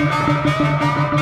¡Gracias!